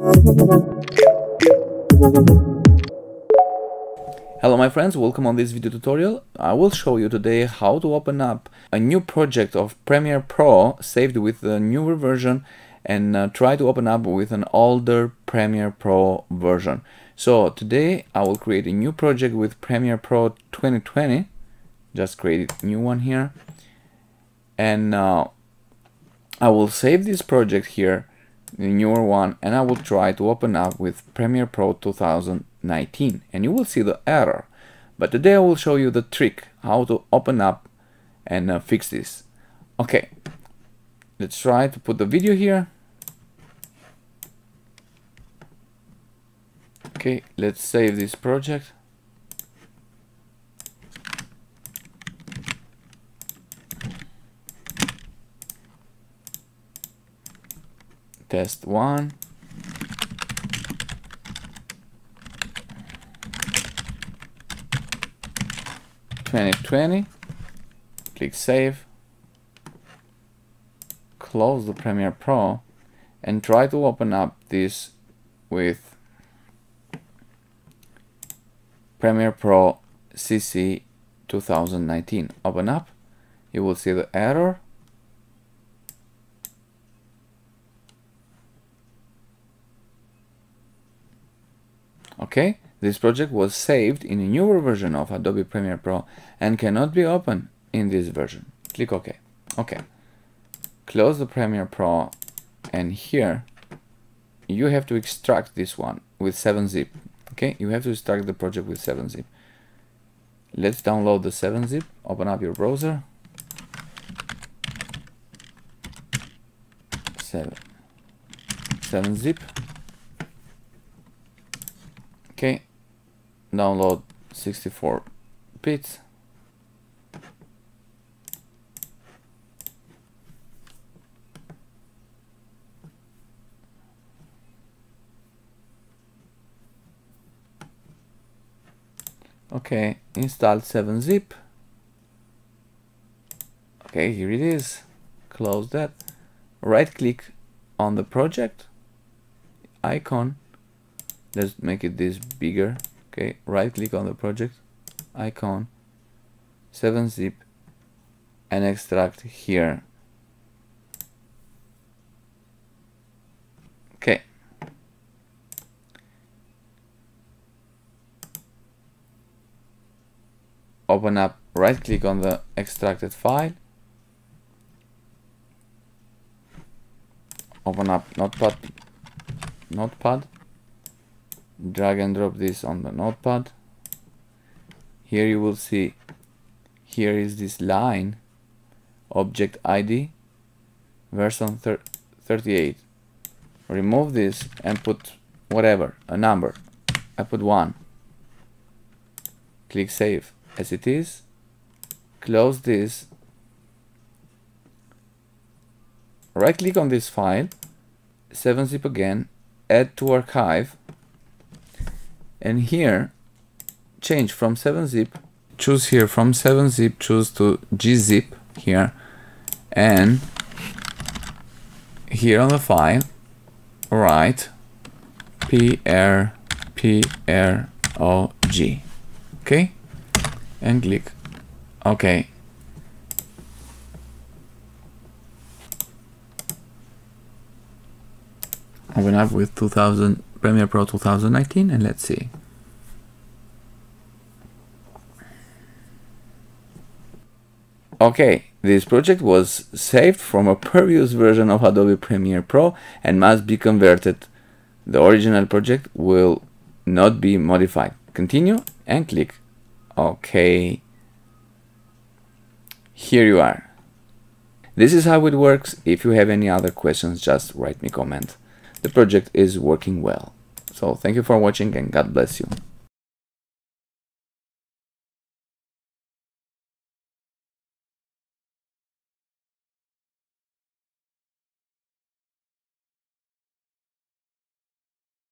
Hello my friends, welcome on this video tutorial. I will show you today how to open up a new project of Premiere Pro saved with the newer version and uh, try to open up with an older Premiere Pro version. So today I will create a new project with Premiere Pro 2020. Just create a new one here. And uh, I will save this project here, the newer one, and I will try to open up with Premiere Pro 2019. And you will see the error. But today I will show you the trick, how to open up and uh, fix this. Okay, let's try to put the video here. Okay, let's save this project. Test one. Twenty twenty. Click save. Close the Premiere Pro and try to open up this with Premiere Pro CC 2019. Open up, you will see the error. Okay, this project was saved in a newer version of Adobe Premiere Pro and cannot be opened in this version. Click OK. Okay. Close the Premiere Pro and here you have to extract this one with 7-zip okay you have to extract the project with 7-zip let's download the 7-zip open up your browser 7 7-zip okay. Download 64 bits. Okay install 7-zip okay here it is. Close that. Right click on the project icon let's make it this bigger. Okay right click on the project icon. 7-zip and extract here. Okay. Open up right click on the extracted file. Open up notepad notepad drag and drop this on the notepad. Here you will see here is this line object ID version 38 remove this and put whatever a number. I put one. Click save. As it is close this. Right click on this file. 7-zip again. Add to archive and here change from 7-zip choose here from 7-zip choose to gzip here and here on the file write prproj okay and click OK. Open up with 2000 Premiere Pro 2019 and let's see. Okay, this project was saved from a previous version of Adobe Premiere Pro and must be converted. The original project will not be modified. Continue and click Okay. Here you are. This is how it works. If you have any other questions, just write me a comment. The project is working well. So thank you for watching and God bless you.